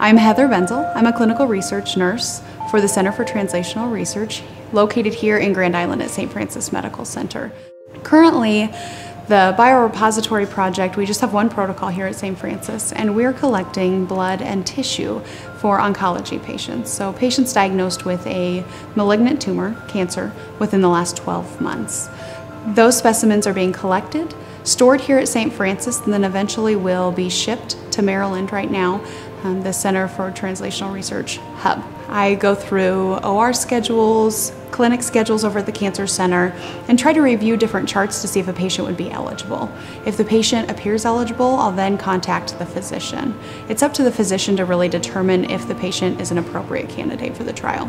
I'm Heather Benzel. I'm a clinical research nurse for the Center for Translational Research located here in Grand Island at St. Francis Medical Center. Currently, the biorepository project, we just have one protocol here at St. Francis, and we're collecting blood and tissue for oncology patients. So, patients diagnosed with a malignant tumor, cancer, within the last 12 months. Those specimens are being collected, stored here at St. Francis, and then eventually will be shipped to Maryland right now, um, the Center for Translational Research hub. I go through OR schedules, clinic schedules over at the Cancer Center, and try to review different charts to see if a patient would be eligible. If the patient appears eligible, I'll then contact the physician. It's up to the physician to really determine if the patient is an appropriate candidate for the trial.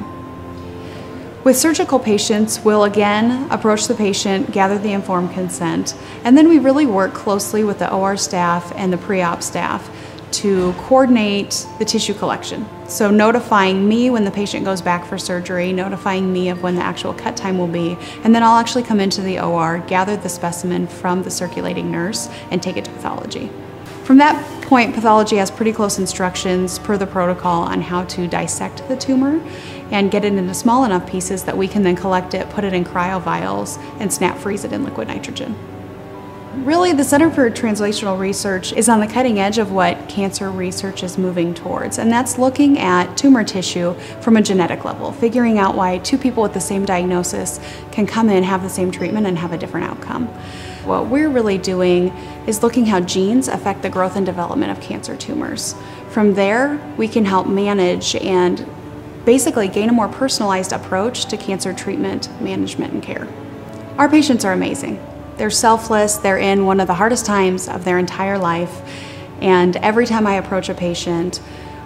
With surgical patients, we'll again approach the patient, gather the informed consent, and then we really work closely with the OR staff and the pre-op staff to coordinate the tissue collection. So notifying me when the patient goes back for surgery, notifying me of when the actual cut time will be, and then I'll actually come into the OR, gather the specimen from the circulating nurse, and take it to pathology. From that point, pathology has pretty close instructions per the protocol on how to dissect the tumor and get it into small enough pieces that we can then collect it, put it in cryo vials, and snap freeze it in liquid nitrogen. Really, the Center for Translational Research is on the cutting edge of what cancer research is moving towards, and that's looking at tumor tissue from a genetic level, figuring out why two people with the same diagnosis can come in, have the same treatment, and have a different outcome. What we're really doing is looking how genes affect the growth and development of cancer tumors. From there, we can help manage and basically gain a more personalized approach to cancer treatment, management, and care. Our patients are amazing. They're selfless, they're in one of the hardest times of their entire life, and every time I approach a patient,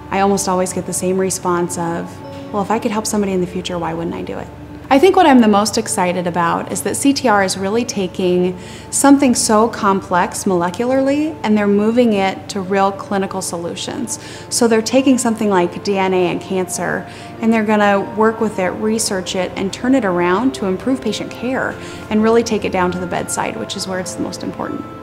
I almost always get the same response of, well, if I could help somebody in the future, why wouldn't I do it? I think what I'm the most excited about is that CTR is really taking something so complex molecularly and they're moving it to real clinical solutions. So they're taking something like DNA and cancer and they're going to work with it, research it, and turn it around to improve patient care and really take it down to the bedside, which is where it's the most important.